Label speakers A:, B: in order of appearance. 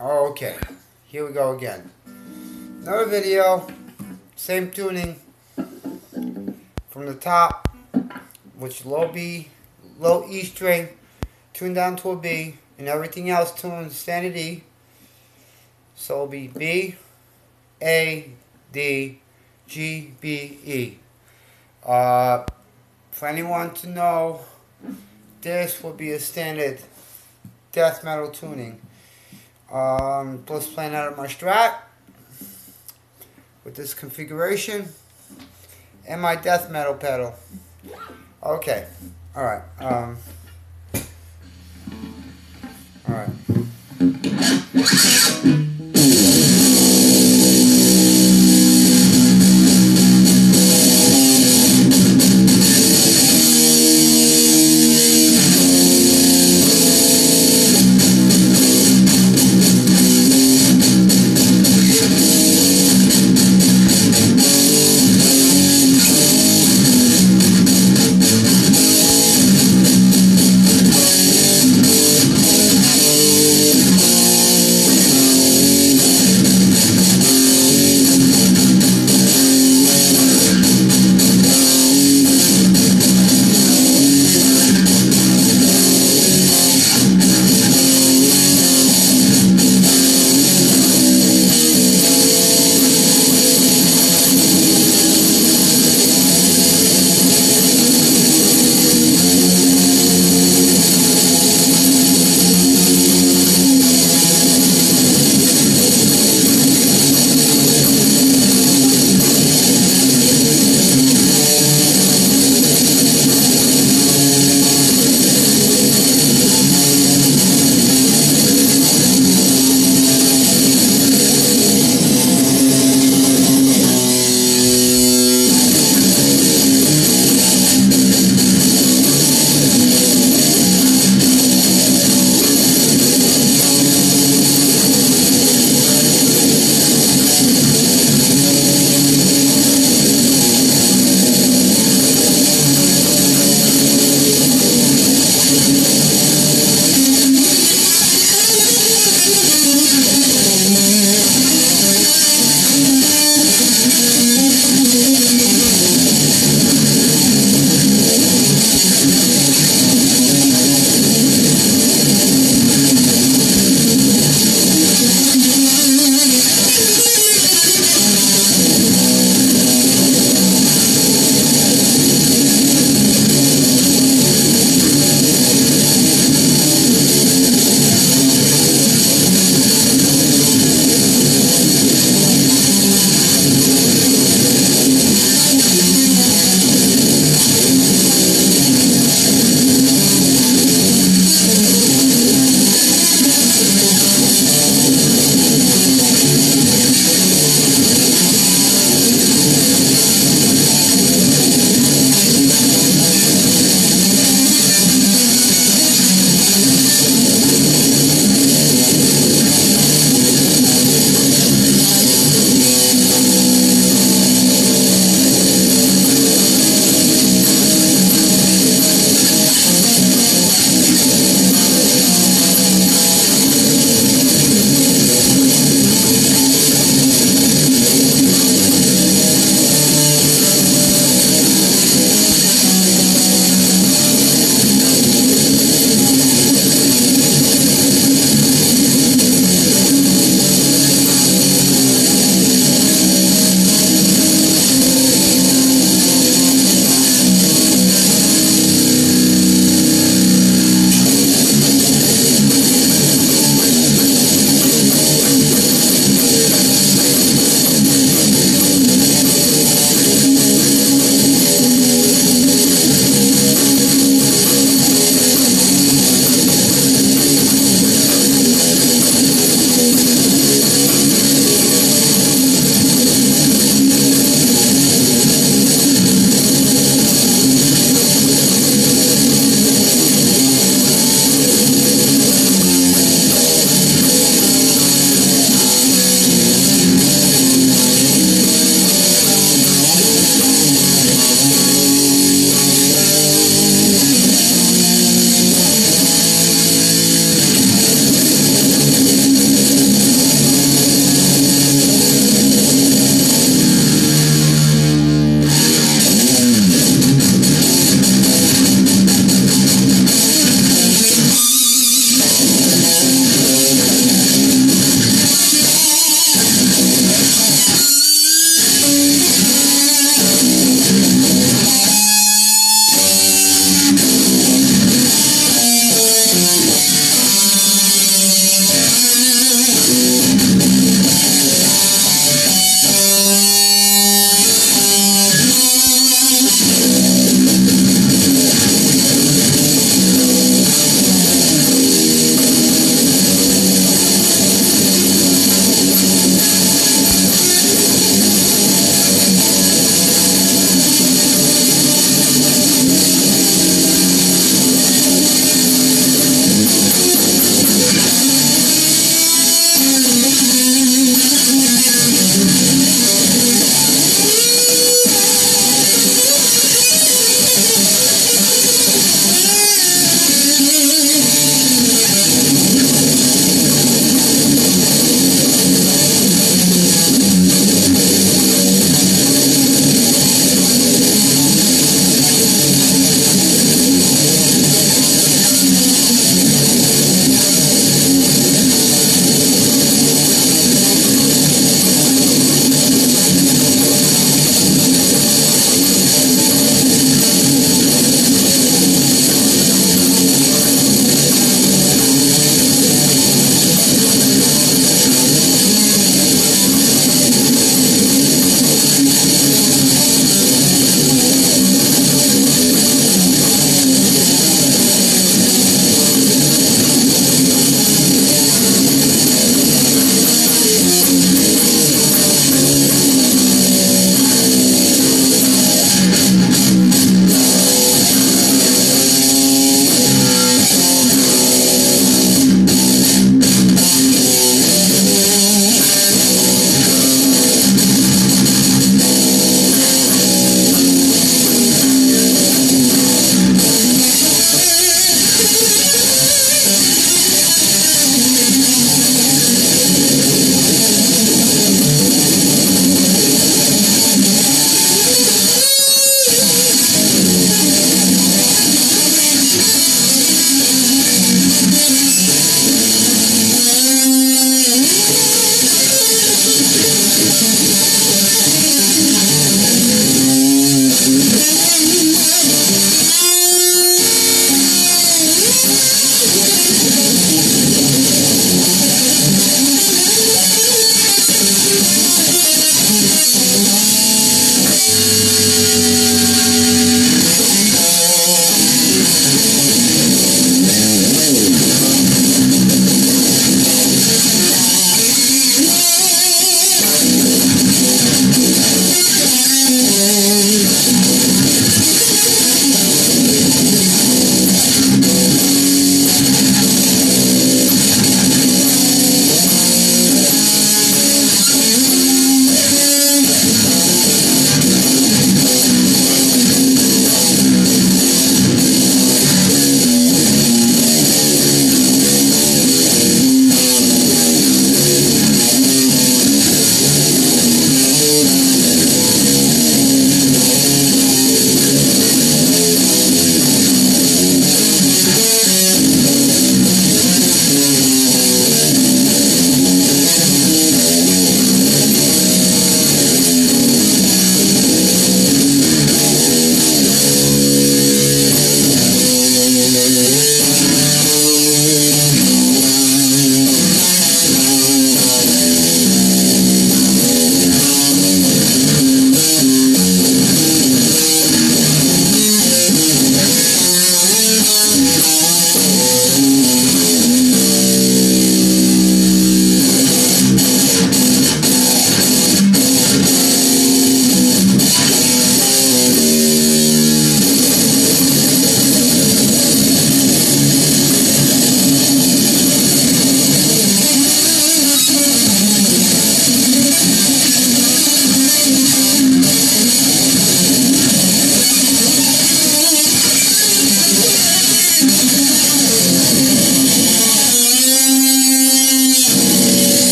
A: Okay. Here we go again. Another video. Same tuning. From the top, which low B, low E string, tuned down to a B, and everything else tuned standard E. So it'll be B, A, D, G, B, E. Uh, for anyone to know, this will be a standard death metal tuning. Um, just playing out of my Strat with this configuration and my death metal pedal. Okay, all right. Um, all right.